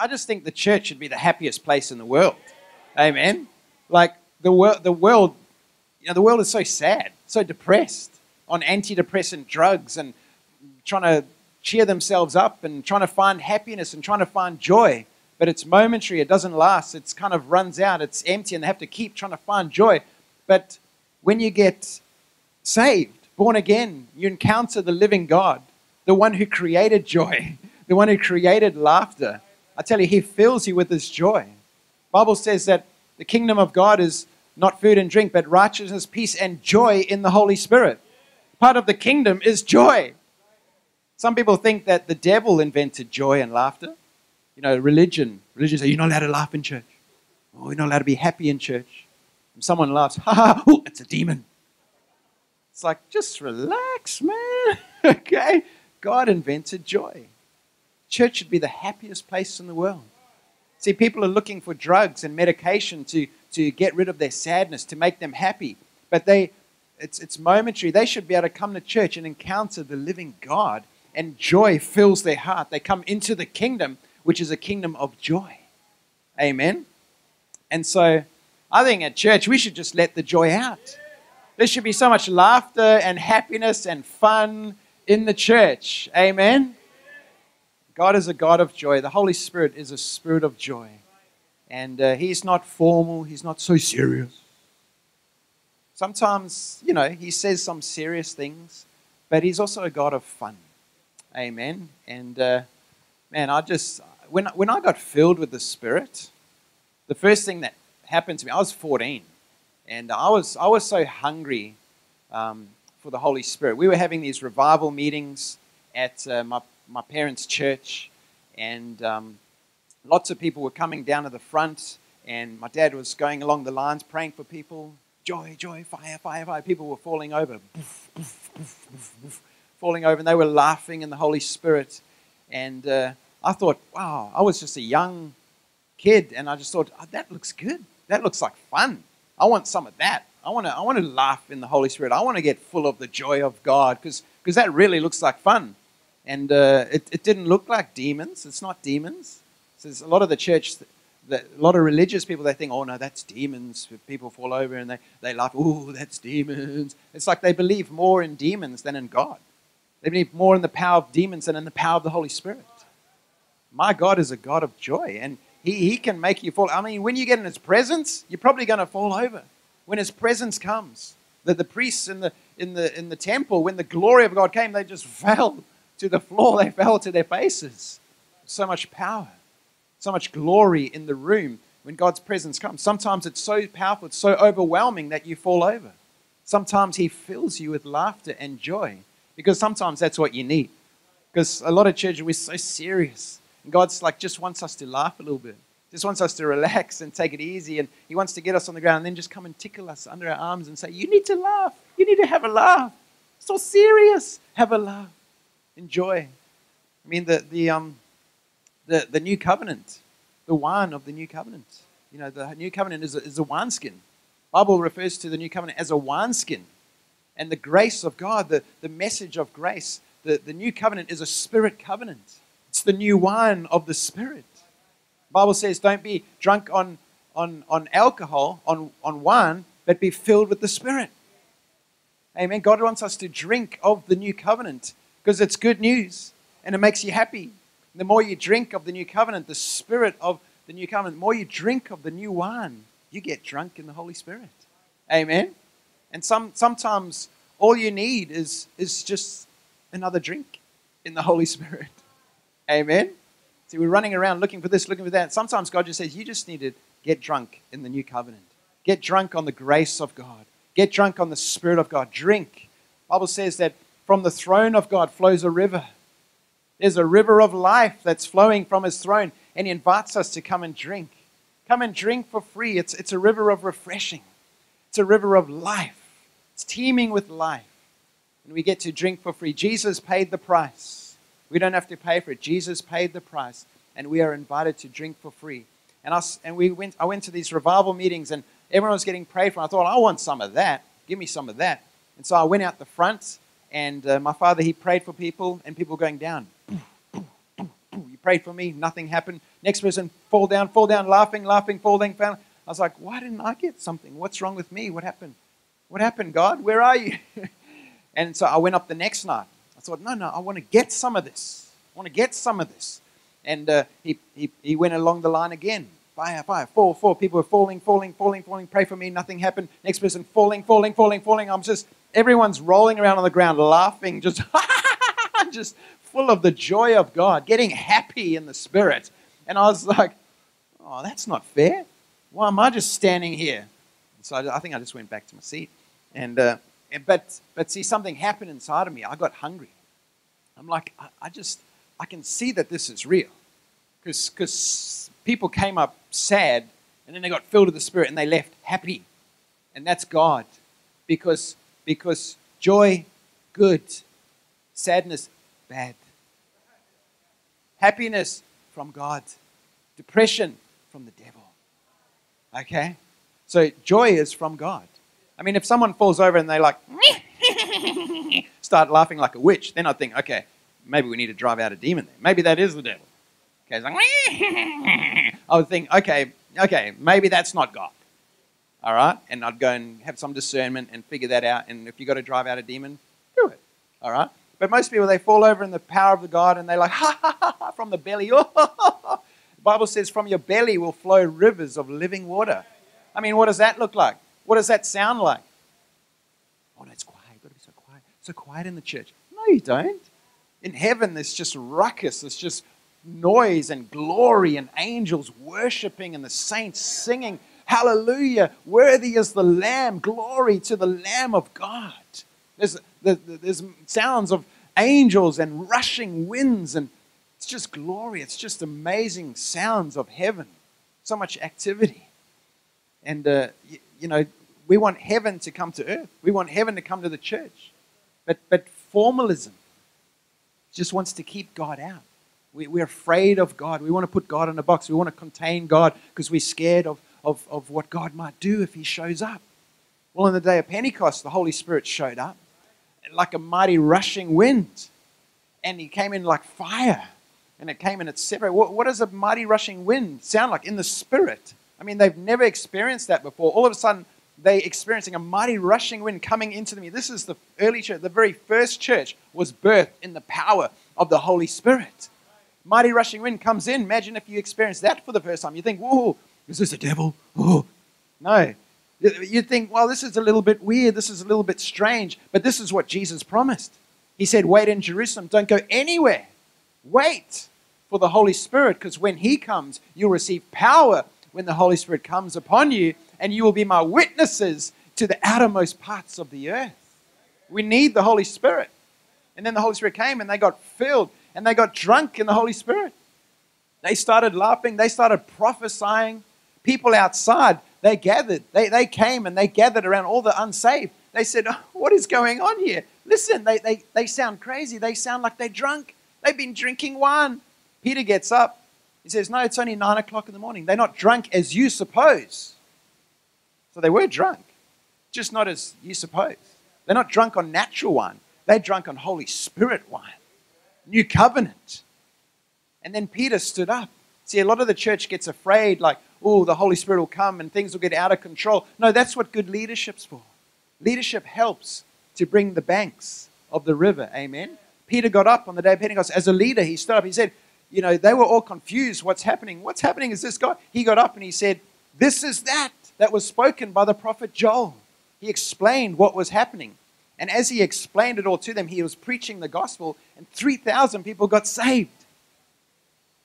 I just think the church should be the happiest place in the world. Amen. Like the world, the world, you know, the world is so sad, so depressed on antidepressant drugs and trying to cheer themselves up and trying to find happiness and trying to find joy. But it's momentary, it doesn't last, it's kind of runs out, it's empty, and they have to keep trying to find joy. But when you get saved, born again, you encounter the living God, the one who created joy, the one who created laughter. I tell you, he fills you with his joy. Bible says that the kingdom of God is not food and drink, but righteousness, peace, and joy in the Holy Spirit. Part of the kingdom is joy. Some people think that the devil invented joy and laughter. You know, religion. Religion says you're not allowed to laugh in church. Oh, you're not allowed to be happy in church. If someone laughs, ha ha, ooh, it's a demon. It's like, just relax, man. okay? God invented joy. Church should be the happiest place in the world. See, people are looking for drugs and medication to, to get rid of their sadness, to make them happy. But they, it's, it's momentary. They should be able to come to church and encounter the living God, and joy fills their heart. They come into the kingdom, which is a kingdom of joy. Amen? And so I think at church we should just let the joy out. There should be so much laughter and happiness and fun in the church. Amen? God is a God of joy. The Holy Spirit is a spirit of joy. And uh, He's not formal, He's not so serious. Sometimes, you know, He says some serious things, but He's also a God of fun. Amen. And uh, man, I just, when, when I got filled with the Spirit, the first thing that happened to me, I was 14, and I was, I was so hungry um, for the Holy Spirit. We were having these revival meetings at uh, my, my parents' church, and um, lots of people were coming down to the front, and my dad was going along the lines praying for people. Joy, joy, fire, fire, fire. People were falling over, boof, boof, boof, falling over, and they were laughing in the Holy Spirit. And uh, I thought, wow, I was just a young kid, and I just thought, oh, that looks good. That looks like fun. I want some of that. I want to, I want to laugh in the Holy Spirit. I want to get full of the joy of God because that really looks like fun. And uh, it, it didn't look like demons. It's not demons. So there's a lot of the church, a lot of religious people, they think, oh no, that's demons. People fall over and they, they laugh, oh, that's demons. It's like they believe more in demons than in God. They believe more in the power of demons than in the power of the Holy Spirit. My God is a God of joy, and he, he can make you fall. I mean, when you get in His presence, you're probably going to fall over. When His presence comes, the, the priests in the, in, the, in the temple, when the glory of God came, they just fell to the floor, they fell to their faces. So much power, so much glory in the room when God's presence comes. Sometimes it's so powerful, it's so overwhelming that you fall over. Sometimes He fills you with laughter and joy because sometimes that's what you need. Because a lot of churches, we're so serious. And God's like, just wants us to laugh a little bit. Just wants us to relax and take it easy. And He wants to get us on the ground and then just come and tickle us under our arms and say, You need to laugh. You need to have a laugh. So serious. Have a laugh. Enjoy. I mean, the, the, um, the, the new covenant, the wine of the new covenant. You know, the new covenant is a, is a wineskin. Bible refers to the new covenant as a wineskin. And the grace of God, the, the message of grace, the, the new covenant is a spirit covenant. It's the new wine of the spirit. Bible says, don't be drunk on, on, on alcohol, on, on wine, but be filled with the spirit. Amen. God wants us to drink of the new covenant because it's good news and it makes you happy. And the more you drink of the new covenant, the spirit of the new covenant, the more you drink of the new wine, you get drunk in the Holy Spirit. Amen. And some, sometimes all you need is, is just another drink in the Holy Spirit. Amen. See, we're running around looking for this, looking for that. Sometimes God just says, you just need to get drunk in the new covenant. Get drunk on the grace of God. Get drunk on the Spirit of God. Drink. Bible says that from the throne of God flows a river. There's a river of life that's flowing from his throne, and he invites us to come and drink. Come and drink for free. It's, it's a river of refreshing, it's a river of life. It's teeming with life. And we get to drink for free. Jesus paid the price. We don't have to pay for it. Jesus paid the price, and we are invited to drink for free. And, us, and we went, I went to these revival meetings, and everyone was getting prayed for. I thought, I want some of that. Give me some of that. And so I went out the front, and uh, my father, he prayed for people, and people going down. You prayed for me, nothing happened. Next person, fall down, fall down, laughing, laughing, falling, down. I was like, why didn't I get something? What's wrong with me? What happened? What happened, God? Where are you? and so I went up the next night. I thought, no, no, I want to get some of this. I want to get some of this. And uh, he, he, he went along the line again. Fire, fire, fall, fall. People were falling, falling, falling, falling. Pray for me. Nothing happened. Next person, falling, falling, falling, falling. I'm just, everyone's rolling around on the ground, laughing, just, just full of the joy of God, getting happy in the spirit. And I was like, oh, that's not fair. Why am I just standing here? So I, I think I just went back to my seat. And, uh, and but, but see, something happened inside of me. I got hungry. I'm like, I, I just, I can see that this is real. Because people came up sad and then they got filled with the Spirit and they left happy. And that's God. Because, because joy, good. Sadness, bad. Happiness from God. Depression from the devil. Okay? So joy is from God. I mean, if someone falls over and they like start laughing like a witch, then I think, okay, maybe we need to drive out a demon there. Maybe that is the devil. Okay, like I would think, okay, okay, maybe that's not God. All right? And I'd go and have some discernment and figure that out. And if you've got to drive out a demon, do it. All right? But most people, they fall over in the power of the God and they're like, ha ha ha, from the belly. Oh, the Bible says, from your belly will flow rivers of living water. I mean, what does that look like? What does that sound like? Oh, no, it's quiet. You've got to be so quiet. So quiet in the church. No, you don't. In heaven, there's just ruckus. There's just noise and glory and angels worshiping and the saints singing, Hallelujah, worthy is the Lamb, glory to the Lamb of God. There's, there's sounds of angels and rushing winds, and it's just glory. It's just amazing sounds of heaven. So much activity. And, uh, you, you know, we want heaven to come to earth, we want heaven to come to the church. But, but formalism just wants to keep God out. We, we're afraid of God. We want to put God in a box. We want to contain God because we're scared of, of, of what God might do if He shows up. Well, on the day of Pentecost, the Holy Spirit showed up like a mighty rushing wind. And He came in like fire. And it came and it separated. What, what does a mighty rushing wind sound like in the Spirit? I mean, they've never experienced that before. All of a sudden, they experiencing a mighty rushing wind coming into them. This is the early church. The very first church was birthed in the power of the Holy Spirit mighty rushing wind comes in. Imagine if you experience that for the first time. You think, whoa, is this a devil? Oh, no. You'd think, well, this is a little bit weird. This is a little bit strange. But this is what Jesus promised. He said, wait in Jerusalem. Don't go anywhere. Wait for the Holy Spirit, because when He comes, you'll receive power when the Holy Spirit comes upon you, and you will be my witnesses to the outermost parts of the earth. We need the Holy Spirit. And then the Holy Spirit came and they got filled and they got drunk in the Holy Spirit. They started laughing, they started prophesying. People outside, they gathered. They, they came and they gathered around all the unsaved. They said, oh, What is going on here? Listen, they, they, they sound crazy. They sound like they're drunk. They've been drinking wine. Peter gets up. He says, No, it's only nine o'clock in the morning. They're not drunk as you suppose. So they were drunk, just not as you suppose. They're not drunk on natural wine, they're drunk on Holy Spirit wine new covenant. And then Peter stood up. See, a lot of the church gets afraid, like, oh, the Holy Spirit will come and things will get out of control. No, that's what good leadership's for. Leadership helps to bring the banks of the river. Amen. Peter got up on the day of Pentecost as a leader. He stood up. He said, you know, they were all confused. What's happening? What's happening is this guy. He got up and he said, This is that that was spoken by the prophet Joel. He explained what was happening. And as he explained it all to them, he was preaching the gospel, and 3,000 people got saved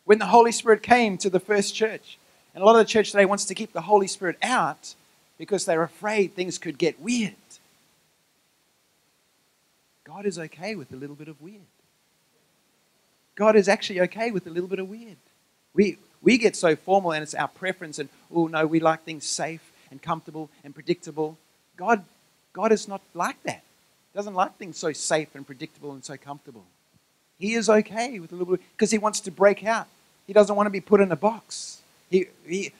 when the Holy Spirit came to the first church. And a lot of the church today wants to keep the Holy Spirit out because they're afraid things could get weird. God is okay with a little bit of weird. God is actually okay with a little bit of weird. We, we get so formal and it's our preference, and oh no, we like things safe and comfortable and predictable. God, God is not like that He doesn't like things so safe and predictable and so comfortable. He is okay with a little bit because he wants to break out. He doesn't want to be put in a box. He, he,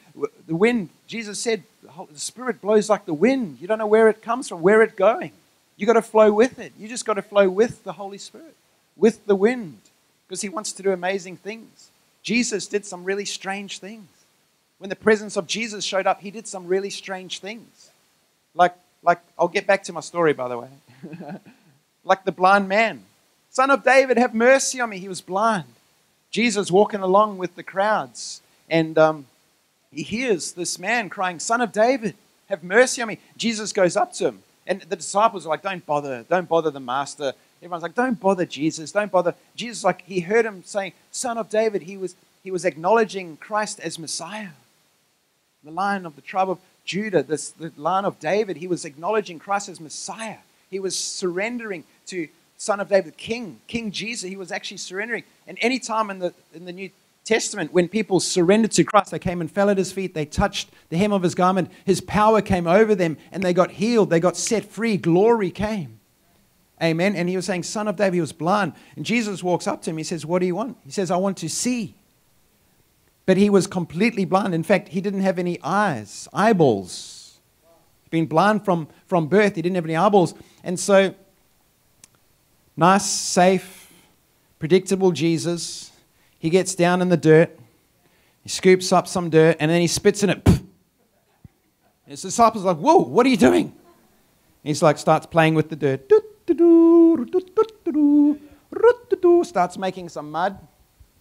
the wind, Jesus said, the Spirit blows like the wind. You don't know where it comes from, where it's going. You got to flow with it. You just got to flow with the Holy Spirit, with the wind, because He wants to do amazing things. Jesus did some really strange things. When the presence of Jesus showed up, he did some really strange things. Like, like I'll get back to my story, by the way. like the blind man. Son of David, have mercy on me. He was blind. Jesus walking along with the crowds, and um, he hears this man crying, Son of David, have mercy on me. Jesus goes up to him, and the disciples are like, Don't bother, don't bother the master. Everyone's like, Don't bother Jesus, don't bother. Jesus, like, he heard him saying, Son of David. He was, he was acknowledging Christ as Messiah, the lion of the tribe of Judah, this, the line of David. He was acknowledging Christ as Messiah. He was surrendering to Son of David, King, King Jesus. He was actually surrendering. And any time in the, in the New Testament, when people surrendered to Christ, they came and fell at his feet, they touched the hem of his garment, his power came over them, and they got healed, they got set free, glory came. Amen. And he was saying, Son of David, he was blind. And Jesus walks up to him, he says, What do you want? He says, I want to see. But he was completely blind. In fact, he didn't have any eyes, eyeballs. He'd been blind from, from birth, he didn't have any eyeballs. And so, nice, safe, predictable Jesus he gets down in the dirt, he scoops up some dirt, and then he spits in it. And his disciples are like, Whoa, what are you doing? He's like, starts playing with the dirt. Starts making some mud.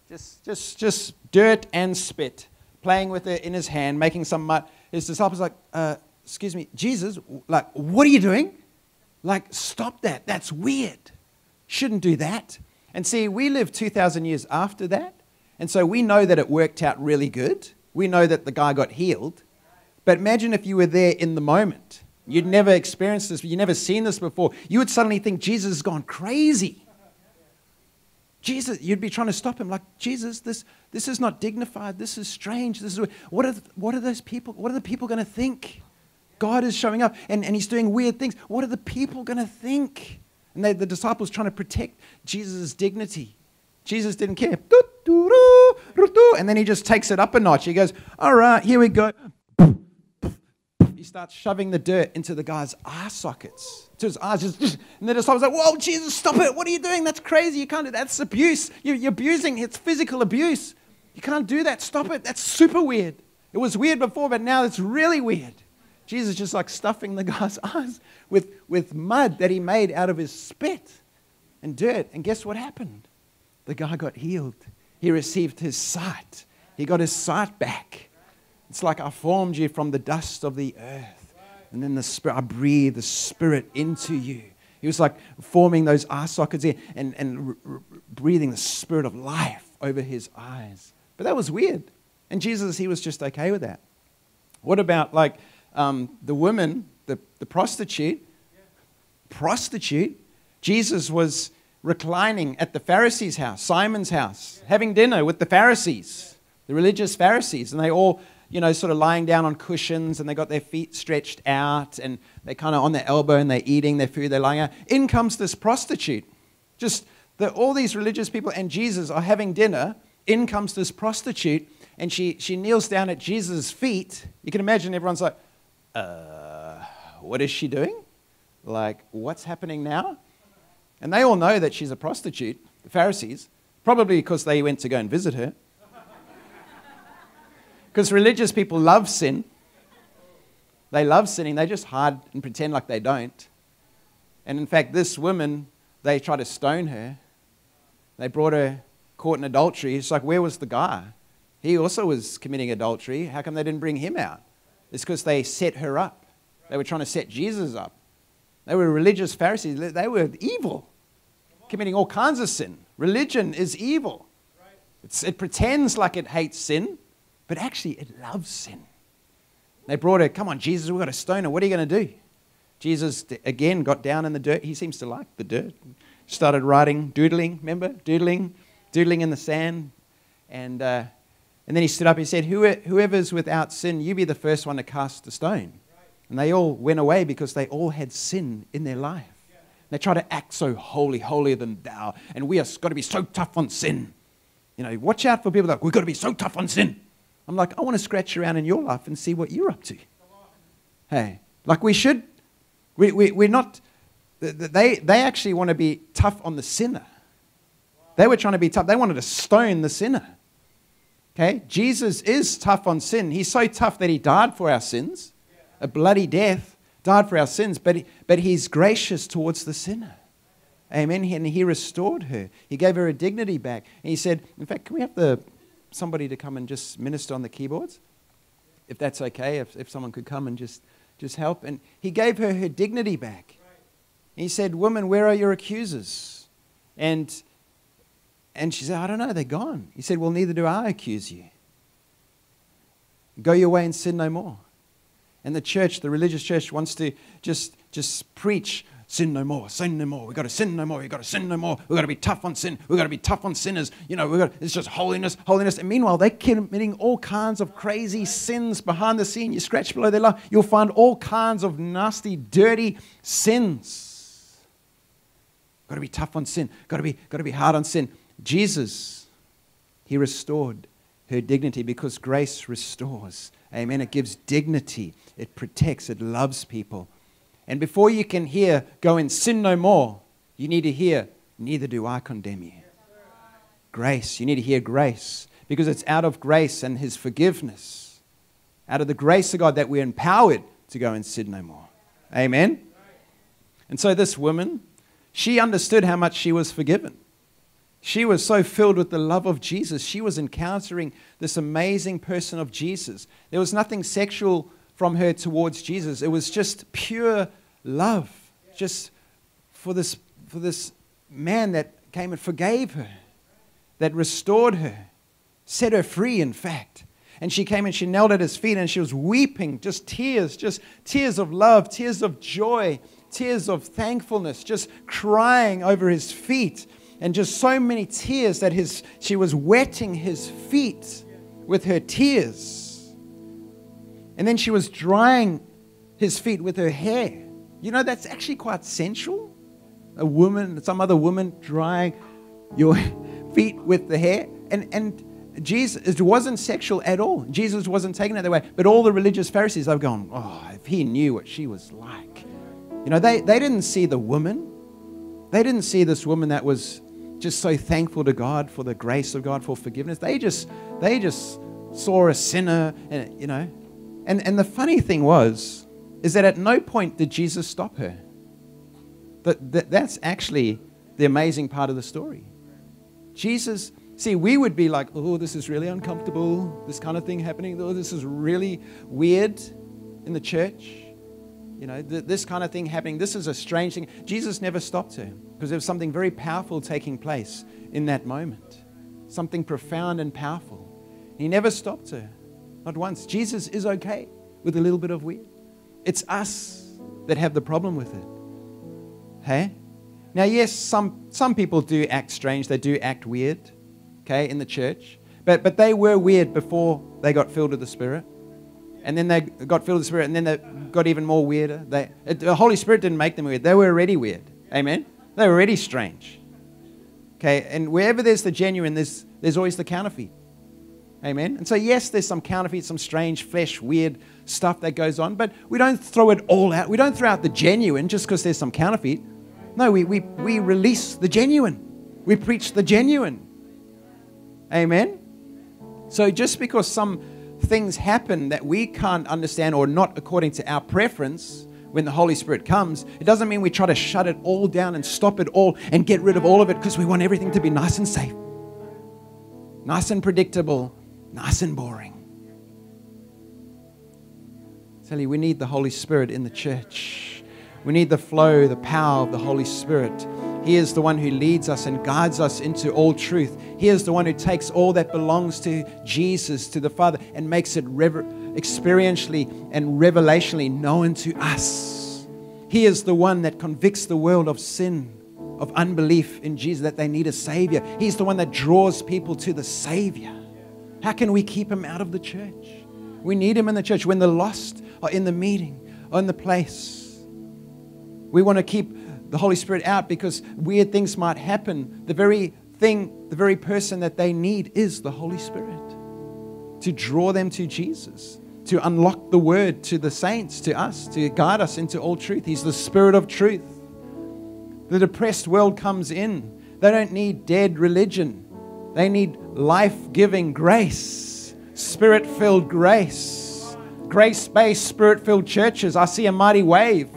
Just, just, just dirt and spit. Playing with it in his hand, making some mud. His disciples are like, uh, excuse me, Jesus, like, what are you doing? Like, stop that. That's weird. Shouldn't do that. And see, we live 2,000 years after that. And so we know that it worked out really good. We know that the guy got healed. But imagine if you were there in the moment. You'd never experienced this, you'd never seen this before. You would suddenly think Jesus has gone crazy. Jesus, you'd be trying to stop him, like, Jesus, this, this is not dignified. This is strange. This is, what, are, what are those people, what are the people going to think? God is showing up and, and he's doing weird things. What are the people going to think? And they, the disciples trying to protect Jesus' dignity. Jesus didn't care. And then he just takes it up a notch. He goes, All right, here we go. He starts shoving the dirt into the guy's eye sockets. To his eyes. Just, and the disciples are like, Whoa, Jesus, stop it. What are you doing? That's crazy. You can't do that. That's abuse. You're, you're abusing. It's physical abuse. You can't do that. Stop it. That's super weird. It was weird before, but now it's really weird. Jesus just like stuffing the guy's eyes with, with mud that he made out of his spit and dirt. And guess what happened? The guy got healed. He received his sight. He got his sight back. It's like I formed you from the dust of the earth. And then the spirit, I breathe the spirit into you. He was like forming those eye sockets and, and r- breathing the spirit of life over his eyes. But that was weird. And Jesus, he was just okay with that. What about like um, the woman, the, the prostitute, prostitute, Jesus was reclining at the Pharisees' house, Simon's house, having dinner with the Pharisees, the religious Pharisees, and they all, you know, sort of lying down on cushions and they got their feet stretched out and they're kind of on their elbow and they're eating their food, they're lying out. In comes this prostitute. Just the, all these religious people and Jesus are having dinner. In comes this prostitute and she, she kneels down at Jesus' feet. You can imagine everyone's like, uh, what is she doing? Like, what's happening now? And they all know that she's a prostitute, the Pharisees, probably because they went to go and visit her. Because religious people love sin. They love sinning. They just hide and pretend like they don't. And in fact, this woman, they try to stone her. They brought her caught in adultery. It's like, where was the guy? He also was committing adultery. How come they didn't bring him out? It's because they set her up. They were trying to set Jesus up. They were religious Pharisees. They were evil, committing all kinds of sin. Religion is evil. it pretends like it hates sin, but actually it loves sin. They brought her, come on, Jesus, we've got a stoner. What are you going to do? Jesus, again, got down in the dirt. He seems to like the dirt. Started writing, doodling, remember? Doodling, doodling in the sand. And uh, and then he stood up and he said, Whoever's without sin, you be the first one to cast a stone. And they all went away because they all had sin in their life. They try to act so holy, holier than thou. And we have got to be so tough on sin. You know, watch out for people that we've got to be so tough on sin. I'm like, I want to scratch around in your life and see what you're up to. Hey, like we should. We, we, we're not, they, they actually want to be tough on the sinner. They were trying to be tough. They wanted to stone the sinner. Okay? Jesus is tough on sin. He's so tough that he died for our sins, a bloody death, died for our sins, but, but he's gracious towards the sinner. Amen. And he restored her. He gave her a dignity back. And he said, in fact, can we have the, somebody to come and just minister on the keyboards? If that's okay, if, if someone could come and just, just help. And he gave her her dignity back. He said, Woman, where are your accusers? And and she said, I don't know, they're gone. He said, Well, neither do I accuse you. Go your way and sin no more. And the church, the religious church, wants to just, just preach sin no more, sin no more. We've got to sin no more. We've got to sin no more. We've got to be tough on sin. We've got to be tough on sinners. You know, we've got, it's just holiness, holiness. And meanwhile, they're committing all kinds of crazy sins behind the scene. You scratch below their life, you'll find all kinds of nasty, dirty sins. Got to be tough on sin. Got to be, got to be hard on sin. Jesus, He restored her dignity because grace restores. Amen. It gives dignity, it protects, it loves people. And before you can hear, go and sin no more, you need to hear, neither do I condemn you. Grace. You need to hear grace because it's out of grace and His forgiveness, out of the grace of God that we're empowered to go and sin no more. Amen. And so this woman, she understood how much she was forgiven. She was so filled with the love of Jesus. She was encountering this amazing person of Jesus. There was nothing sexual from her towards Jesus, it was just pure love, just for this, for this man that came and forgave her, that restored her, set her free, in fact. And she came and she knelt at his feet and she was weeping, just tears, just tears of love, tears of joy, tears of thankfulness, just crying over his feet and just so many tears that his, she was wetting his feet with her tears. And then she was drying his feet with her hair. You know, that's actually quite sensual. A woman, some other woman drying your feet with the hair. And, and Jesus, it wasn't sexual at all. Jesus wasn't taking it that way. But all the religious Pharisees, they were going, oh, if he knew what she was like. You know, they, they didn't see the woman. They didn't see this woman that was just so thankful to God for the grace of God for forgiveness. They just they just saw a sinner, and you know. And and the funny thing was, is that at no point did Jesus stop her. That, that that's actually the amazing part of the story. Jesus, see, we would be like, oh, this is really uncomfortable, this kind of thing happening. Oh, this is really weird in the church. You know, th- this kind of thing happening. This is a strange thing. Jesus never stopped her because there was something very powerful taking place in that moment. Something profound and powerful. He never stopped her, not once. Jesus is okay with a little bit of weird. It's us that have the problem with it. Hey? Now, yes, some, some people do act strange, they do act weird, okay, in the church. But, but they were weird before they got filled with the Spirit and then they got filled with the Spirit, and then they got even more weirder. They, it, the Holy Spirit didn't make them weird. They were already weird. Amen? They were already strange. Okay, and wherever there's the genuine, there's, there's always the counterfeit. Amen? And so, yes, there's some counterfeit, some strange, flesh, weird stuff that goes on, but we don't throw it all out. We don't throw out the genuine just because there's some counterfeit. No, we, we, we release the genuine. We preach the genuine. Amen? So, just because some things happen that we can't understand or not according to our preference when the Holy Spirit comes, it doesn't mean we try to shut it all down and stop it all and get rid of all of it because we want everything to be nice and safe, nice and predictable, nice and boring. I tell you, we need the Holy Spirit in the church. We need the flow, the power of the Holy Spirit. He is the one who leads us and guides us into all truth. He is the one who takes all that belongs to Jesus, to the Father, and makes it rever- experientially and revelationally known to us. He is the one that convicts the world of sin, of unbelief in Jesus, that they need a Savior. He's the one that draws people to the Savior. How can we keep Him out of the church? We need Him in the church when the lost are in the meeting in the place. We want to keep the Holy Spirit out because weird things might happen. The very thing, the very person that they need is the Holy Spirit to draw them to Jesus, to unlock the word to the saints, to us, to guide us into all truth. He's the Spirit of truth. The depressed world comes in. They don't need dead religion. They need life giving grace, spirit filled grace, grace based, spirit filled churches. I see a mighty wave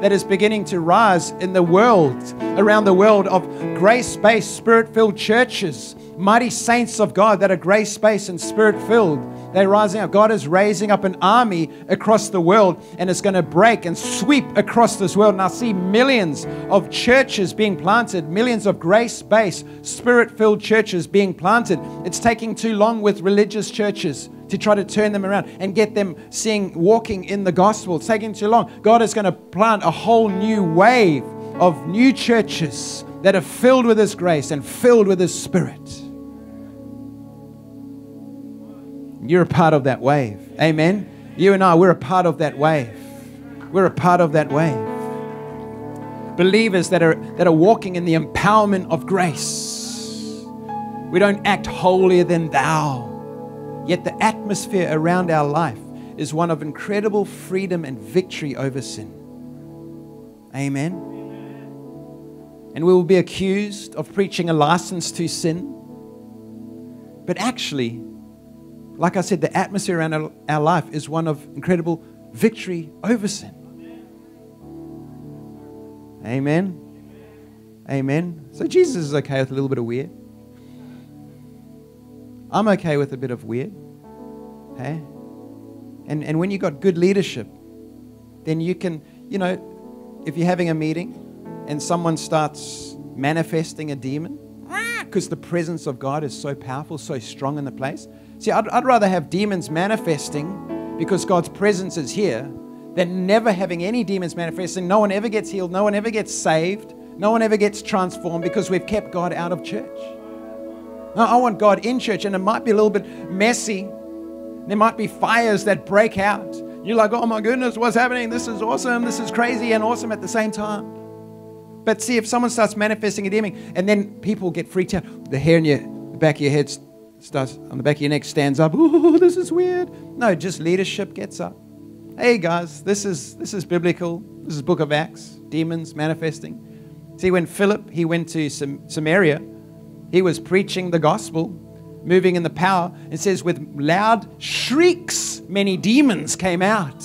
that is beginning to rise in the world, around the world, of grace based, spirit filled churches, mighty saints of God that are grace based and spirit filled. They're rising up. God is raising up an army across the world and it's going to break and sweep across this world. And I see millions of churches being planted, millions of grace based, spirit filled churches being planted. It's taking too long with religious churches to try to turn them around and get them seeing, walking in the gospel. It's taking too long. God is going to plant a whole new wave of new churches that are filled with His grace and filled with His Spirit. You're a part of that wave. Amen. You and I, we're a part of that wave. We're a part of that wave. Believers that are, that are walking in the empowerment of grace. We don't act holier than thou. Yet the atmosphere around our life is one of incredible freedom and victory over sin. Amen. And we will be accused of preaching a license to sin. But actually, like I said, the atmosphere around our, our life is one of incredible victory over sin. Amen. Amen. So Jesus is okay with a little bit of weird. I'm okay with a bit of weird. Hey? And, and when you've got good leadership, then you can, you know, if you're having a meeting and someone starts manifesting a demon, because the presence of God is so powerful, so strong in the place, See, I'd, I'd rather have demons manifesting because God's presence is here than never having any demons manifesting. No one ever gets healed, no one ever gets saved, no one ever gets transformed because we've kept God out of church. No, I want God in church, and it might be a little bit messy. There might be fires that break out. You're like, oh my goodness, what's happening? This is awesome. This is crazy and awesome at the same time. But see, if someone starts manifesting a demon and then people get freaked out, the hair in your the back of your head starts on the back of your neck stands up. Oh, this is weird. No, just leadership gets up. Hey guys, this is this is biblical. This is Book of Acts. Demons manifesting. See, when Philip he went to Sam- Samaria, he was preaching the gospel, moving in the power. It says, with loud shrieks, many demons came out.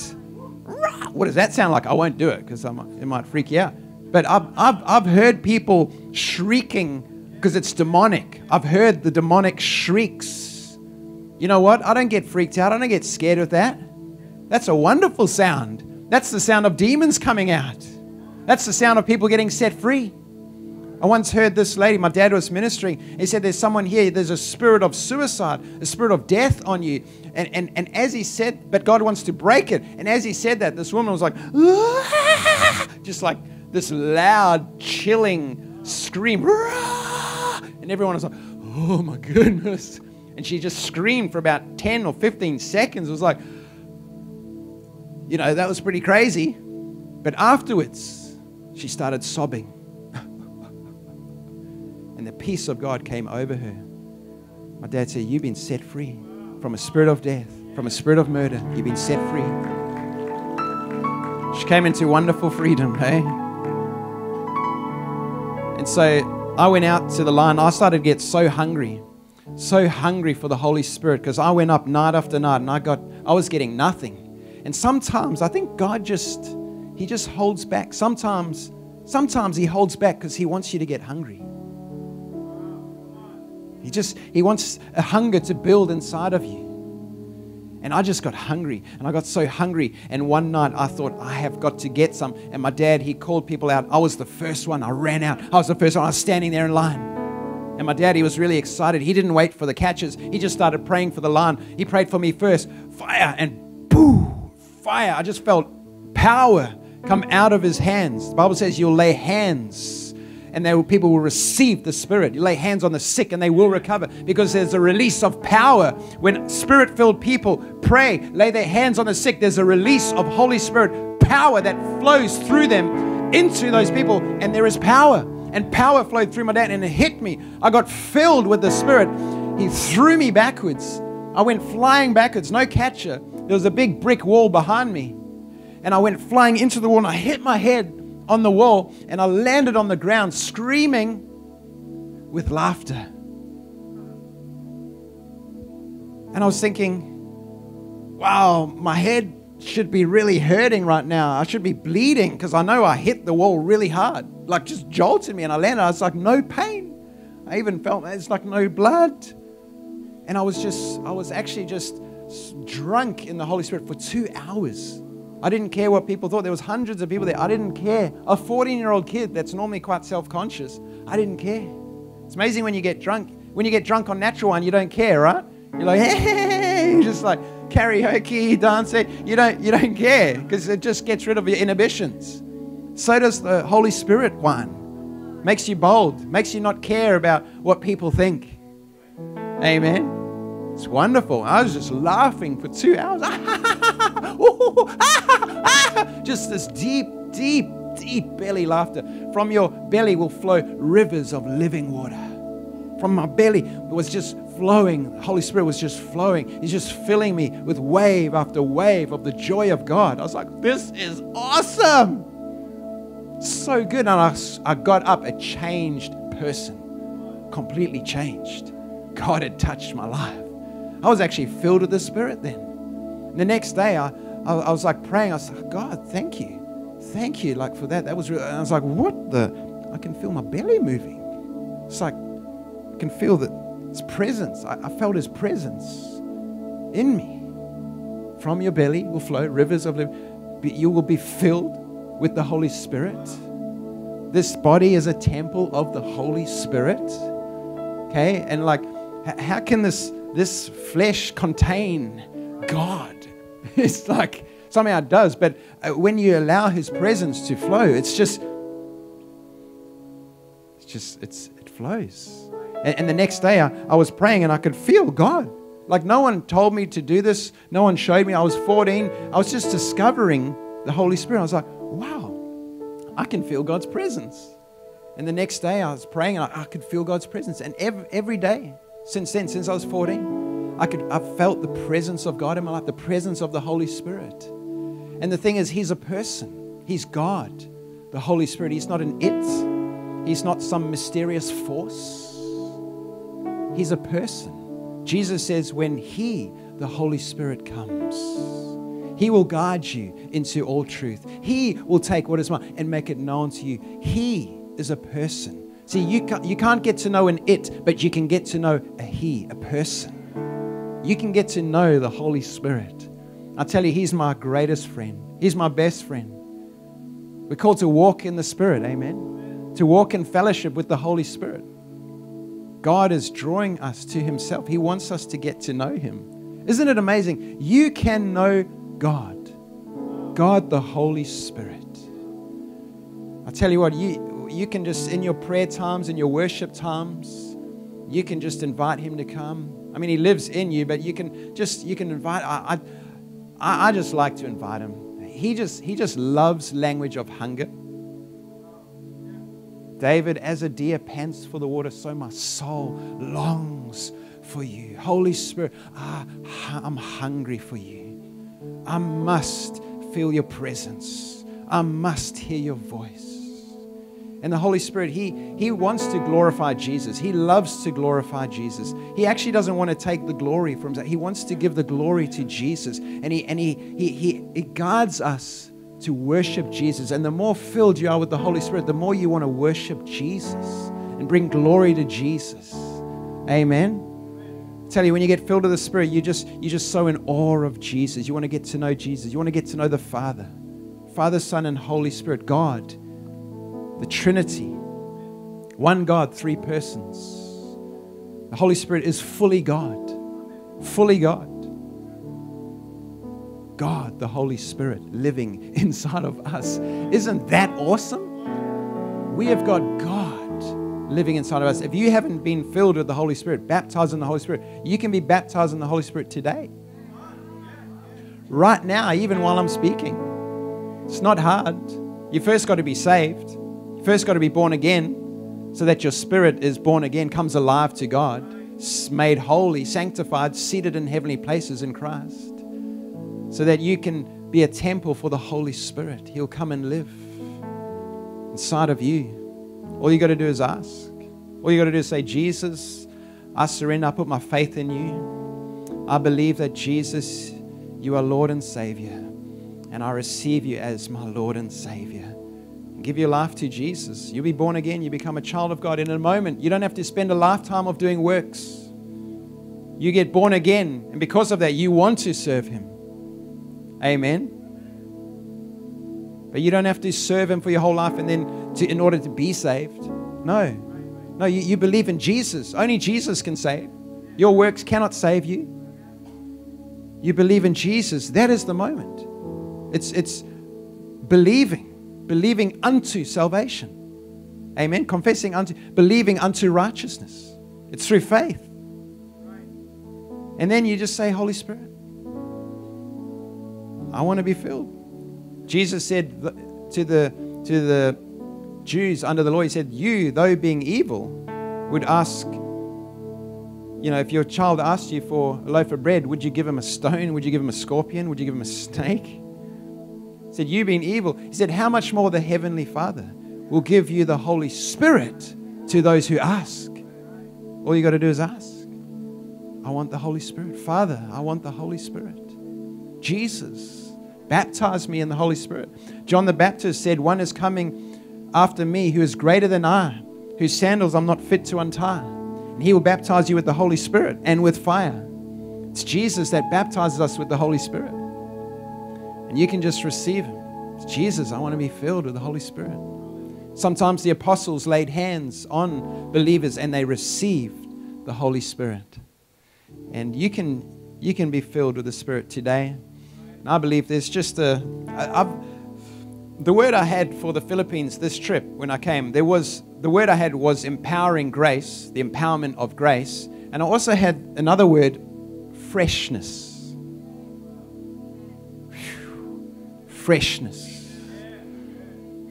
What does that sound like? I won't do it because it might freak you out. But I've, I've, I've heard people shrieking because it's demonic. I've heard the demonic shrieks. You know what? I don't get freaked out. I don't get scared with that. That's a wonderful sound. That's the sound of demons coming out. That's the sound of people getting set free. I once heard this lady, my dad was ministering. He said, There's someone here, there's a spirit of suicide, a spirit of death on you. And, and, and as he said, but God wants to break it. And as he said that, this woman was like, just like this loud, chilling scream. And everyone was like, oh my goodness. And she just screamed for about 10 or 15 seconds. It was like, you know, that was pretty crazy. But afterwards, she started sobbing. The peace of God came over her. My dad said, You've been set free from a spirit of death, from a spirit of murder. You've been set free. She came into wonderful freedom, hey? And so I went out to the line. I started to get so hungry, so hungry for the Holy Spirit because I went up night after night and I got, I was getting nothing. And sometimes I think God just, He just holds back. Sometimes, sometimes He holds back because He wants you to get hungry. He just, He wants a hunger to build inside of you. And I just got hungry. And I got so hungry. And one night I thought, I have got to get some. And my dad, he called people out. I was the first one. I ran out. I was the first one. I was standing there in line. And my dad, he was really excited. He didn't wait for the catches. He just started praying for the line. He prayed for me first. Fire and boom, fire. I just felt power come out of his hands. The Bible says you'll lay hands and they will, people will receive the Spirit. You lay hands on the sick and they will recover because there's a release of power. When Spirit filled people pray, lay their hands on the sick, there's a release of Holy Spirit power that flows through them into those people, and there is power. And power flowed through my dad and it hit me. I got filled with the Spirit. He threw me backwards. I went flying backwards, no catcher. There was a big brick wall behind me. And I went flying into the wall and I hit my head on the wall and I landed on the ground screaming with laughter. And I was thinking, wow, my head should be really hurting right now. I should be bleeding because I know I hit the wall really hard, like just jolted me and I landed. I was like, no pain. I even felt it's like no blood. And I was just, I was actually just drunk in the Holy Spirit for two hours. I didn't care what people thought. There was hundreds of people there. I didn't care. A 14-year-old kid that's normally quite self-conscious, I didn't care. It's amazing when you get drunk. When you get drunk on natural wine, you don't care, right? You're like, hey, just like karaoke, dancing. You don't, you don't care because it just gets rid of your inhibitions. So does the Holy Spirit wine. Makes you bold, makes you not care about what people think. Amen. It's wonderful. I was just laughing for two hours. just this deep, deep, deep belly laughter. From your belly will flow rivers of living water. From my belly was just flowing. The Holy Spirit was just flowing. He's just filling me with wave after wave of the joy of God. I was like, this is awesome. So good. And I, I got up a changed person, completely changed. God had touched my life. I was actually filled with the Spirit then. And the next day, I, I, I, was like praying. I was like, God, thank you. Thank you, like for that. That was real. And I was like, what the? I can feel my belly moving. It's like, I can feel that his presence. I, I felt his presence in me. From your belly will flow rivers of living. You will be filled with the Holy Spirit. This body is a temple of the Holy Spirit. Okay? And like, how can this this flesh contain God? It's like somehow it does, but uh, when you allow His presence to flow, it's just, it's just, it's it flows. And, and the next day, I, I was praying and I could feel God. Like no one told me to do this. No one showed me. I was 14. I was just discovering the Holy Spirit. I was like, wow, I can feel God's presence. And the next day I was praying and I, I could feel God's presence. And every, every day since then, since I was 14, I could, I felt the presence of God in my life, the presence of the Holy Spirit. And the thing is, He's a person. He's God, the Holy Spirit. He's not an it. He's not some mysterious force. He's a person. Jesus says, when He, the Holy Spirit, comes, He will guide you into all truth. He will take what is mine and make it known to you. He is a person. See, you can't, you can't get to know an it, but you can get to know a He, a person. You can get to know the Holy Spirit. I tell you, He's my greatest friend, He's my best friend. We're called to walk in the Spirit, amen? To walk in fellowship with the Holy Spirit. God is drawing us to Himself. He wants us to get to know Him. Isn't it amazing? You can know God, God the Holy Spirit. I tell you what, you, you can just, in your prayer times, in your worship times, you can just invite Him to come. I mean, He lives in you, but you can just, you can invite, I, I, I just like to invite Him. He just, he just loves language of hunger. David, as a deer pants for the water, so my soul longs for you. Holy Spirit, ah, I'm hungry for you. I must feel your presence. I must hear your voice. And the Holy Spirit, he, he wants to glorify Jesus. He loves to glorify Jesus. He actually doesn't want to take the glory from that. He wants to give the glory to Jesus. And he, and he, he, he, he guides us to worship Jesus. And the more filled you are with the Holy Spirit, the more you want to worship Jesus and bring glory to Jesus. Amen. Tell you, when you get filled with the Spirit, you just you're just so in awe of Jesus. You want to get to know Jesus. You want to get to know the Father, Father, Son, and Holy Spirit, God, the Trinity, one God, three persons. The Holy Spirit is fully God, fully God. God, the Holy Spirit, living inside of us. Isn't that awesome? We have got God living inside of us. If you haven't been filled with the Holy Spirit, baptized in the Holy Spirit, you can be baptized in the Holy Spirit today. Right now, even while I'm speaking. It's not hard. You first got to be saved. First got to be born again so that your spirit is born again, comes alive to God, made holy, sanctified, seated in heavenly places in Christ so that you can be a temple for the Holy Spirit. He'll come and live inside of you. All you got to do is ask. All you got to do is say, Jesus, I surrender. I put my faith in you. I believe that Jesus, you are Lord and Savior, and I receive you as my Lord and Savior. Give your life to Jesus. You'll be born again. You become a child of God in a moment. You don't have to spend a lifetime of doing works. You get born again, and because of that, you want to serve Him. Amen. But you don't have to serve Him for your whole life and then to, in order to be saved. No. No, you, you believe in Jesus. Only Jesus can save. Your works cannot save you. You believe in Jesus. That is the moment. It's, it's believing, believing unto salvation. Amen. Confessing unto, believing unto righteousness. It's through faith. And then you just say, Holy Spirit, I want to be filled. Jesus said to the, to the Jews under the law, He said, You, though being evil, would ask, you know, if your child asked you for a loaf of bread, would you give him a stone? Would you give him a scorpion? Would you give him a snake? Said, You being evil. He said, How much more the Heavenly Father will give you the Holy Spirit to those who ask? All you got to do is ask. I want the Holy Spirit. Father, I want the Holy Spirit. Jesus, baptize me in the Holy Spirit. John the Baptist said, One is coming after me who is greater than I, whose sandals I'm not fit to untie. And he will baptize you with the Holy Spirit and with fire. It's Jesus that baptizes us with the Holy Spirit. And you can just receive him. Jesus, I want to be filled with the Holy Spirit. Sometimes the apostles laid hands on believers and they received the Holy Spirit. And you can, you can be filled with the Spirit today. And I believe there's just a. I, I've, the word I had for the Philippines this trip when I came, there was the word I had was empowering grace, the empowerment of grace, and I also had another word, freshness. Freshness.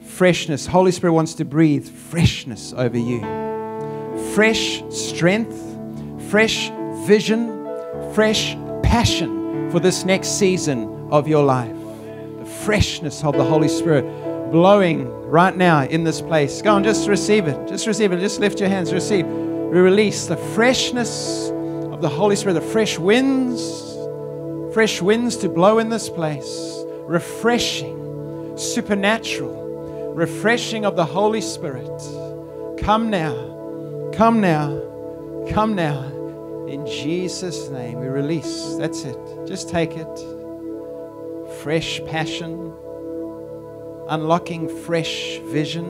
Freshness. Holy Spirit wants to breathe freshness over you. Fresh strength, fresh vision, fresh passion for this next season of your life. The freshness of the Holy Spirit blowing right now in this place. Go on, just receive it. Just receive it. Just lift your hands. Receive. We release the freshness of the Holy Spirit, the fresh winds, fresh winds to blow in this place. Refreshing, supernatural, refreshing of the Holy Spirit. Come now. Come now. Come now. In Jesus' name, we release. That's it. Just take it. Fresh passion, unlocking fresh vision,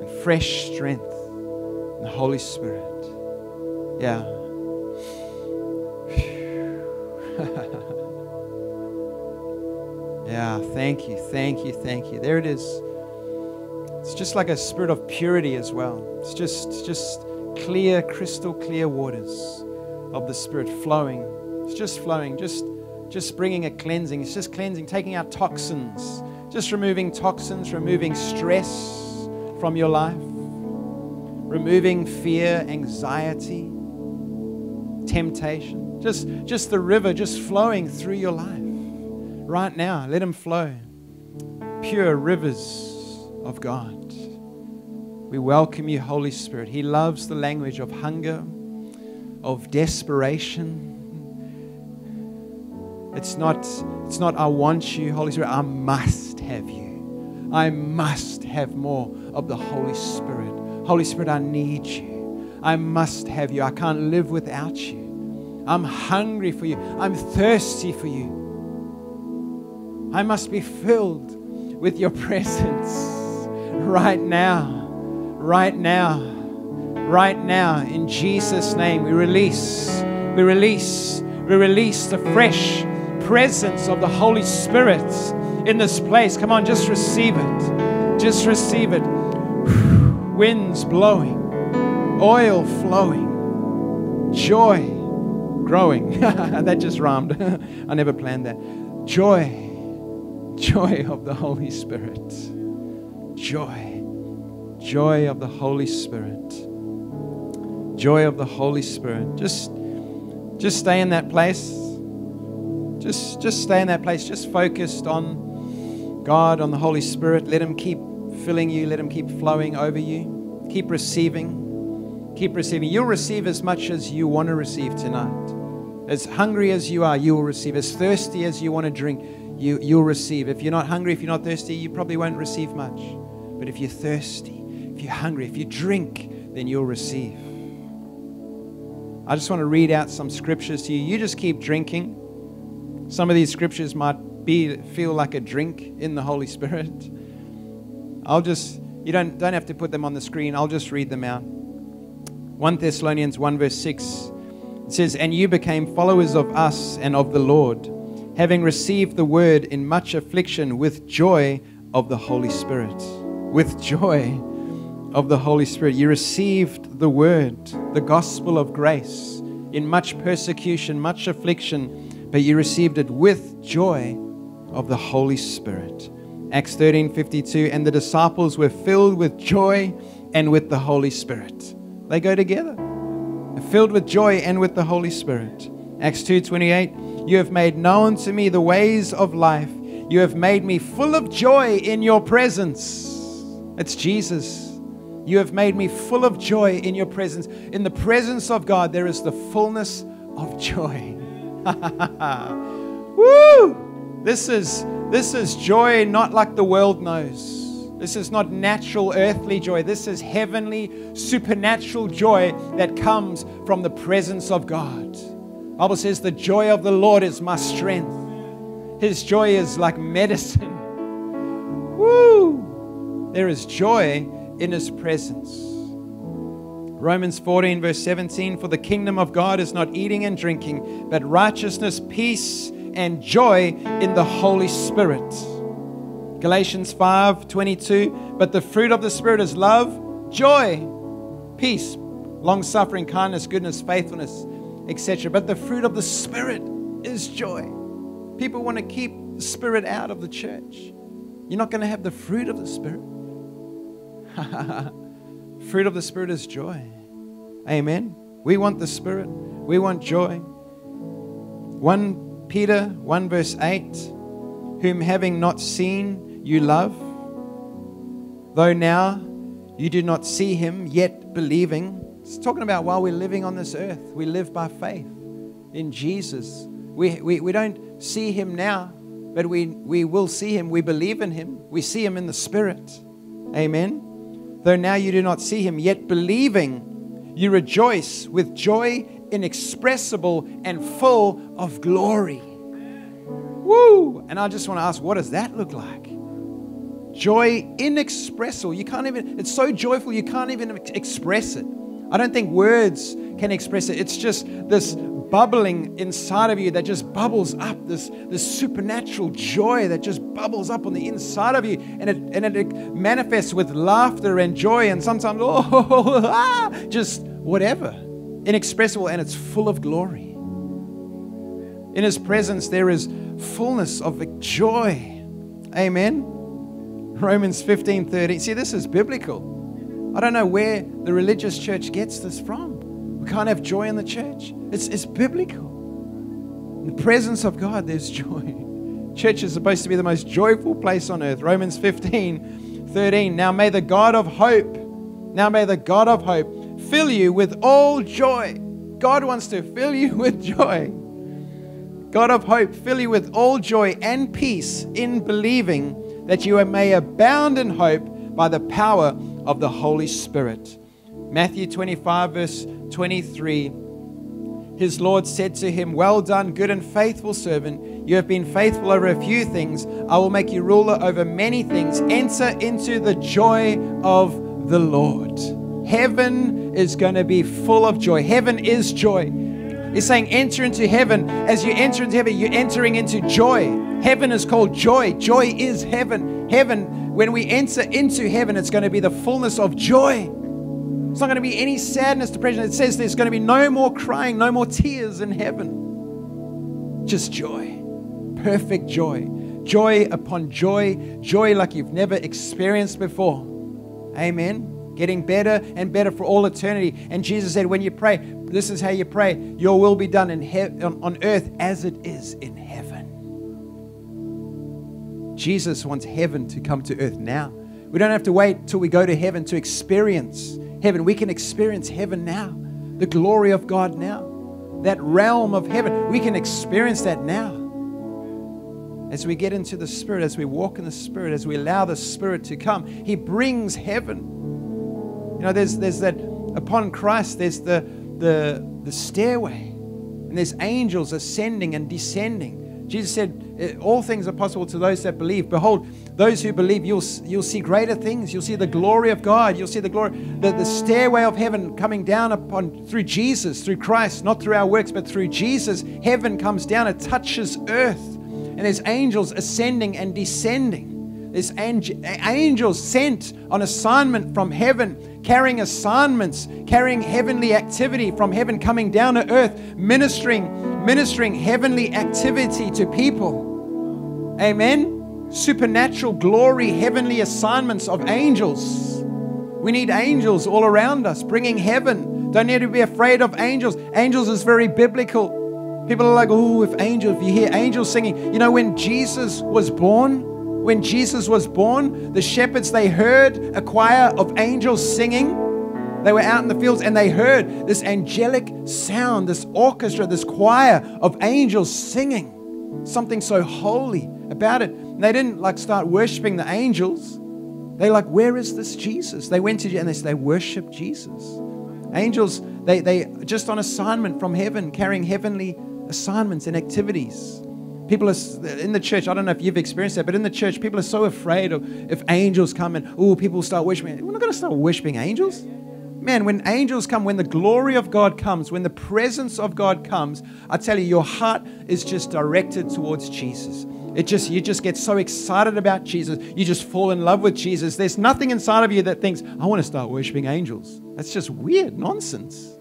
and fresh strength in the Holy Spirit. Yeah. yeah, thank you, thank you, thank you. There it is. It's just like a spirit of purity as well. It's just, it's just clear, crystal clear waters of the Spirit flowing. It's just flowing, just, just bringing a cleansing. It's just cleansing, taking out toxins, just removing toxins, removing stress from your life, removing fear, anxiety, temptation. Just, just the river just flowing through your life right now. Let them flow. Pure rivers of God. We welcome you, Holy Spirit. He loves the language of hunger, of desperation. It's not, it's not, I want you, Holy Spirit. I must have you. I must have more of the Holy Spirit. Holy Spirit, I need you. I must have you. I can't live without you. I'm hungry for you. I'm thirsty for you. I must be filled with your presence right now right now, right now, in Jesus' name, we release, we release, we release the fresh presence of the Holy Spirit in this place. Come on, just receive it. Just receive it. Winds blowing, oil flowing, joy growing. that just rhymed. I never planned that. Joy, joy of the Holy Spirit. Joy joy of the Holy Spirit. Joy of the Holy Spirit. Just, just stay in that place. Just, just stay in that place. Just focused on God, on the Holy Spirit. Let Him keep filling you. Let Him keep flowing over you. Keep receiving. Keep receiving. You'll receive as much as you want to receive tonight. As hungry as you are, you will receive. As thirsty as you want to drink, you, you'll receive. If you're not hungry, if you're not thirsty, you probably won't receive much. But if you're thirsty, if you're hungry, if you drink, then you'll receive. I just want to read out some scriptures to you. You just keep drinking. Some of these scriptures might be feel like a drink in the Holy Spirit. I'll just you don't don't have to put them on the screen. I'll just read them out. 1 Thessalonians 1 verse 6 it says, And you became followers of us and of the Lord, having received the word in much affliction with joy of the Holy Spirit. With joy of the Holy Spirit. You received the word, the gospel of grace, in much persecution, much affliction, but you received it with joy of the Holy Spirit. Acts 13 52. And the disciples were filled with joy and with the Holy Spirit. They go together. Filled with joy and with the Holy Spirit. Acts 2:28 You have made known to me the ways of life. You have made me full of joy in your presence. It's Jesus. You have made me full of joy in your presence. In the presence of God, there is the fullness of joy. Woo! This is, this is joy not like the world knows. This is not natural earthly joy. This is heavenly supernatural joy that comes from the presence of God. Bible says the joy of the Lord is my strength. His joy is like medicine. Woo! There is joy in his presence. Romans 14, verse 17 For the kingdom of God is not eating and drinking, but righteousness, peace, and joy in the Holy Spirit. Galatians 5, 22 But the fruit of the Spirit is love, joy, peace, long suffering, kindness, goodness, faithfulness, etc. But the fruit of the Spirit is joy. People want to keep the Spirit out of the church. You're not going to have the fruit of the Spirit. Fruit of the Spirit is joy. Amen. We want the Spirit, we want joy. 1 Peter 1 verse 8 Whom having not seen, you love, though now you do not see him, yet believing. It's talking about while we're living on this earth, we live by faith in Jesus. We, we, we don't see him now, but we, we will see him. We believe in him. We see him in the Spirit. Amen. Though now you do not see him, yet believing, you rejoice with joy inexpressible and full of glory. Woo! And I just want to ask, what does that look like? Joy inexpressible. You can't even, it's so joyful, you can't even express it. I don't think words can express it. It's just this bubbling inside of you that just bubbles up, this, this supernatural joy that just bubbles up on the inside of you. And it, and it manifests with laughter and joy and sometimes, oh, ah, just whatever. Inexpressible and it's full of glory. In His presence, there is fullness of joy. Amen. Romans 15 30. See, this is biblical. I don't know where the religious church gets this from. We can't have joy in the church. It's, it's biblical. In the presence of God, there's joy. Church is supposed to be the most joyful place on earth. Romans 15, 13. Now may the God of hope, now may the God of hope fill you with all joy. God wants to fill you with joy. God of hope, fill you with all joy and peace in believing that you may abound in hope by the power of the Holy Spirit. Matthew 25, verse 23. His Lord said to him, Well done, good and faithful servant. You have been faithful over a few things. I will make you ruler over many things. Enter into the joy of the Lord. Heaven is going to be full of joy. Heaven is joy. He's saying, Enter into heaven. As you enter into heaven, you're entering into joy. Heaven is called joy. Joy is heaven. Heaven, when we enter into heaven, it's going to be the fullness of joy. It's not going to be any sadness, depression. It says there's going to be no more crying, no more tears in heaven. Just joy. Perfect joy. Joy upon joy. Joy like you've never experienced before. Amen. Getting better and better for all eternity. And Jesus said, when you pray, this is how you pray Your will be done in he- on, on earth as it is in heaven. Jesus wants heaven to come to earth now. We don't have to wait till we go to heaven to experience heaven. We can experience heaven now, the glory of God now. that realm of heaven. We can experience that now. As we get into the Spirit, as we walk in the Spirit, as we allow the Spirit to come, He brings heaven. You know, there's, there's that, upon Christ, there's the, the, the stairway, and there's angels ascending and descending. Jesus said, eh, All things are possible to those that believe. Behold, those who believe, you'll, you'll see greater things. You'll see the glory of God. You'll see the glory, the, the stairway of heaven coming down upon through Jesus, through Christ, not through our works, but through Jesus. Heaven comes down, it touches earth. And there's angels ascending and descending. There's angels sent on assignment from heaven, carrying assignments, carrying heavenly activity from heaven coming down to earth, ministering ministering heavenly activity to people. Amen. Supernatural glory, heavenly assignments of angels. We need angels all around us, bringing heaven. Don't need to be afraid of angels. Angels is very biblical. People are like, oh, if angels, if you hear angels singing. You know, when Jesus was born, when Jesus was born, the shepherds, they heard a choir of angels singing they were out in the fields and they heard this angelic sound, this orchestra, this choir of angels singing. Something so holy about it. And they didn't like start worshiping the angels. They like, where is this Jesus? They went to and they, they worship Jesus. Angels, they, they just on assignment from heaven, carrying heavenly assignments and activities. People are in the church. I don't know if you've experienced that, but in the church, people are so afraid of if angels come and oh, people start worshiping. We're not going to start worshiping angels. Man, when angels come, when the glory of God comes, when the presence of God comes, I tell you, your heart is just directed towards Jesus. It just you just get so excited about Jesus. You just fall in love with Jesus. There's nothing inside of you that thinks, I want to start worshiping angels. That's just weird nonsense.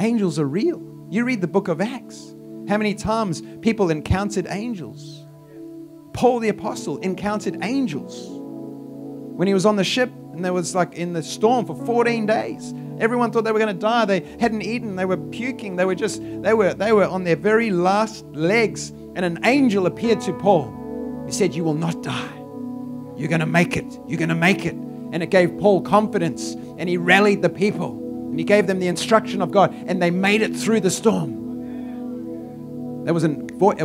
Angels are real. You read the book of Acts. How many times people encountered angels? Paul the apostle encountered angels. When he was on the ship, and there was like in the storm for 14 days. Everyone thought they were going to die. They hadn't eaten. They were puking. They were just, they were, they were on their very last legs. And an angel appeared to Paul. He said, You will not die. You're going to make it. You're going to make it. And it gave Paul confidence. And he rallied the people. And he gave them the instruction of God. And they made it through the storm. There was a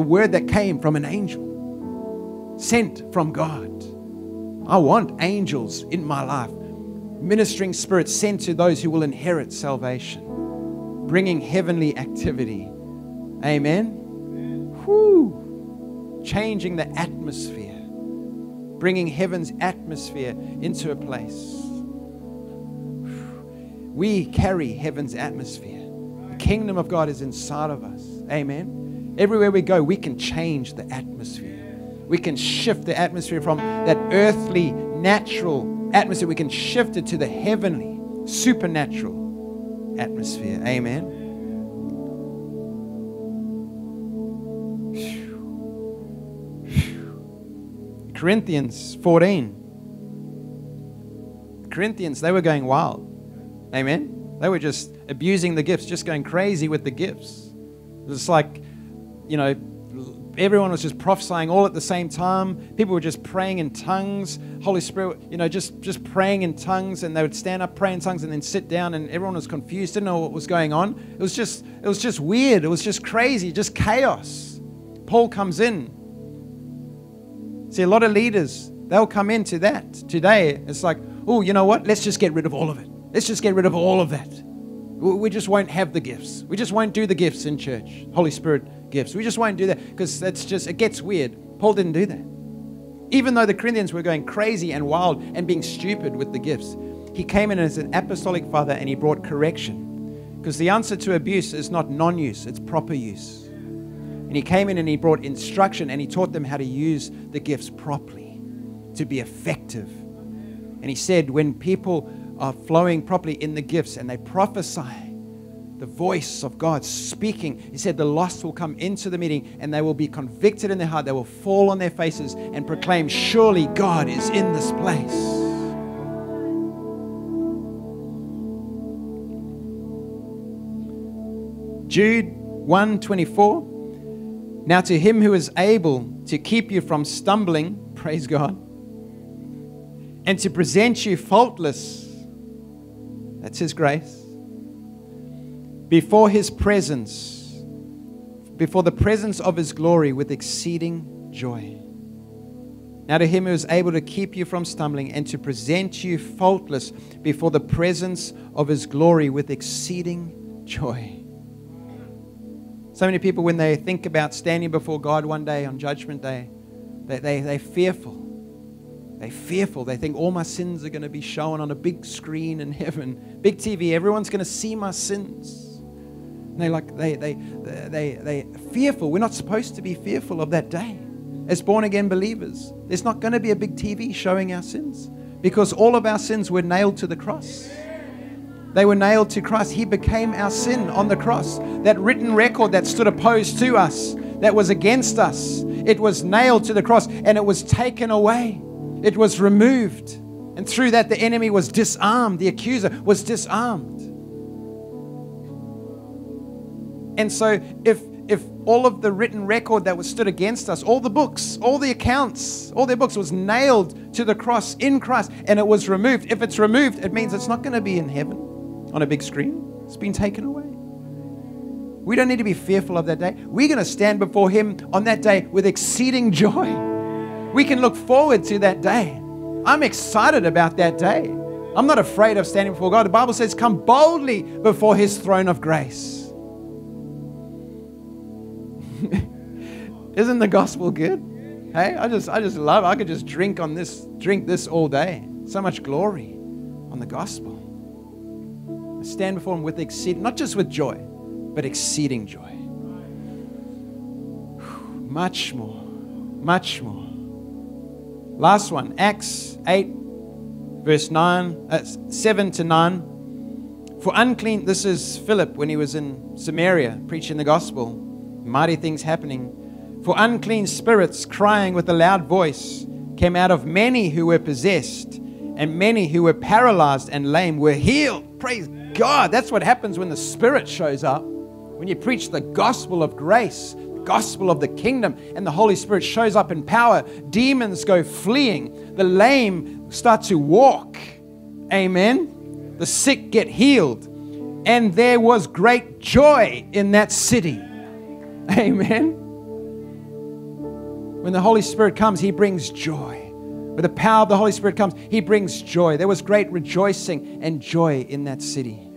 word that came from an angel, sent from God. I want angels in my life, ministering spirits sent to those who will inherit salvation, bringing heavenly activity. Amen. Whew. Changing the atmosphere, bringing heaven's atmosphere into a place. We carry heaven's atmosphere. The kingdom of God is inside of us. Amen. Everywhere we go, we can change the atmosphere we can shift the atmosphere from that earthly, natural atmosphere. We can shift it to the heavenly, supernatural atmosphere. Amen. Corinthians 14. Corinthians, they were going wild. Amen. They were just abusing the gifts, just going crazy with the gifts. It was like, you know, everyone was just prophesying all at the same time. People were just praying in tongues. Holy Spirit, you know, just, just praying in tongues, and they would stand up, pray in tongues, and then sit down, and everyone was confused, didn't know what was going on. It was just, it was just weird. It was just crazy, just chaos. Paul comes in. See, a lot of leaders, they'll come into that. Today, it's like, oh, you know what? Let's just get rid of all of it. Let's just get rid of all of that. We just won't have the gifts. We just won't do the gifts in church. Holy Spirit gifts. We just won't do that because that's just, it gets weird. Paul didn't do that. Even though the Corinthians were going crazy and wild and being stupid with the gifts, he came in as an apostolic father and he brought correction. Because the answer to abuse is not non use, it's proper use. And he came in and he brought instruction and he taught them how to use the gifts properly to be effective. And he said, when people are flowing properly in the gifts and they prophesy, the voice of God speaking. He said, The lost will come into the meeting and they will be convicted in their heart. They will fall on their faces and proclaim, Surely God is in this place. Jude 124. Now to him who is able to keep you from stumbling, praise God, and to present you faultless, that's his grace before his presence, before the presence of his glory with exceeding joy. Now, to him who is able to keep you from stumbling and to present you faultless before the presence of his glory with exceeding joy. So many people, when they think about standing before God one day on Judgment Day, they, they, they're fearful. They're fearful. They think all my sins are going to be shown on a big screen in heaven, big TV. Everyone's going to see my sins. And they like they they they they fearful. We're not supposed to be fearful of that day. As born again believers, there's not going to be a big TV showing our sins because all of our sins were nailed to the cross. They were nailed to Christ. He became our sin on the cross. That written record that stood opposed to us, that was against us, it was nailed to the cross and it was taken away. It was removed. And through that, the enemy was disarmed. The accuser was disarmed. And so, if if all of the written record that was stood against us, all the books, all the accounts, all their books was nailed to the cross in Christ and it was removed. If it's removed, it means it's not going to be in heaven on a big screen. It's been taken away. We don't need to be fearful of that day. We're going to stand before Him on that day with exceeding joy. We can look forward to that day. I'm excited about that day. I'm not afraid of standing before God. The Bible says, Come boldly before His throne of grace. Isn't the gospel good? Hey, I just I just love it. I could just drink on this, drink this all day. So much glory on the gospel. I stand before him with exceeding, not just with joy, but exceeding joy. Much more. Much more. Last one, Acts 8, verse 9, uh, 7 to 9. For unclean, this is Philip when he was in Samaria preaching the gospel, mighty things happening. For unclean spirits, crying with a loud voice, came out of many who were possessed, and many who were paralyzed and lame were healed. Praise God. That's what happens when the Spirit shows up. When you preach the gospel of grace, gospel of the kingdom, and the Holy Spirit shows up in power, demons go fleeing, the lame start to walk. Amen. The sick get healed. And there was great joy in that city. Amen. When the Holy Spirit comes, He brings joy. When the power of the Holy Spirit comes, He brings joy. There was great rejoicing and joy in that city.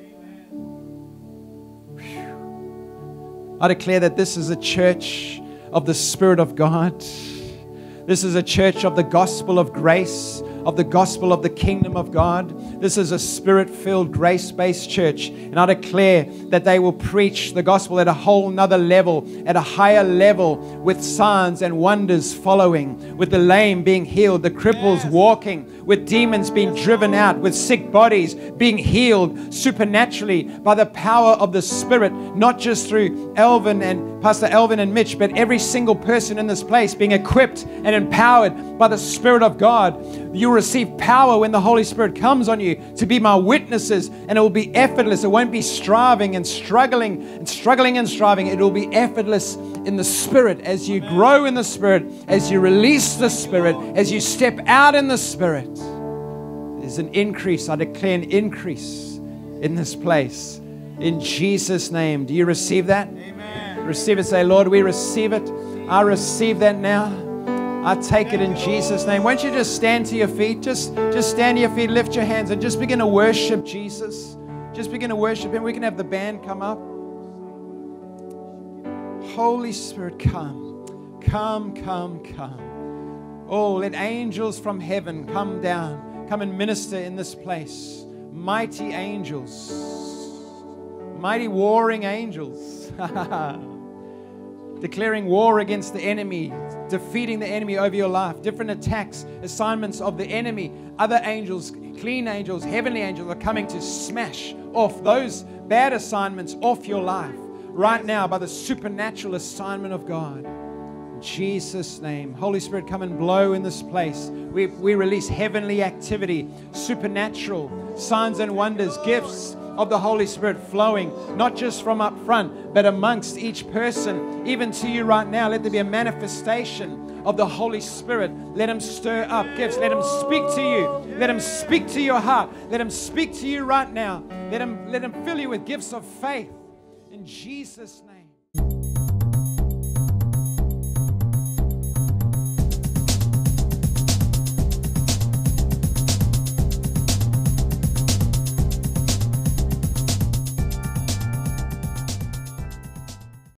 I declare that this is a church of the Spirit of God. This is a church of the gospel of grace of the gospel of the kingdom of God. This is a spirit filled, grace based church. And I declare that they will preach the gospel at a whole nother level, at a higher level, with signs and wonders following, with the lame being healed, the cripples walking, with demons being driven out, with sick bodies being healed supernaturally by the power of the Spirit, not just through Elvin and Pastor Elvin and Mitch, but every single person in this place being equipped and empowered by the Spirit of God. You receive power when the Holy Spirit comes on you to be my witnesses, and it will be effortless. It won't be striving and struggling and struggling and striving. It will be effortless in the Spirit as you grow in the Spirit, as you release the Spirit, as you step out in the Spirit. There's an increase. I declare an increase in this place. In Jesus' name. Do you receive that? Amen. Receive it. Say, Lord, we receive it. I receive that now. I take it in Jesus' name. Won't you just stand to your feet? Just, just stand to your feet, lift your hands, and just begin to worship Jesus. Just begin to worship Him. We can have the band come up. Holy Spirit, come. Come, come, come. Oh, let angels from heaven come down. Come and minister in this place. Mighty angels. Mighty warring angels. declaring war against the enemy, defeating the enemy over your life, different attacks, assignments of the enemy, other angels, clean angels, heavenly angels are coming to smash off those bad assignments off your life right now by the supernatural assignment of God. In Jesus' name. Holy Spirit, come and blow in this place. We, we release heavenly activity, supernatural signs and wonders, gifts of the Holy Spirit flowing, not just from up front, but amongst each person, even to you right now. Let there be a manifestation of the Holy Spirit. Let Him stir up gifts. Let Him speak to you. Let Him speak to your heart. Let Him speak to you right now. Let Him, let him fill you with gifts of faith in Jesus' name.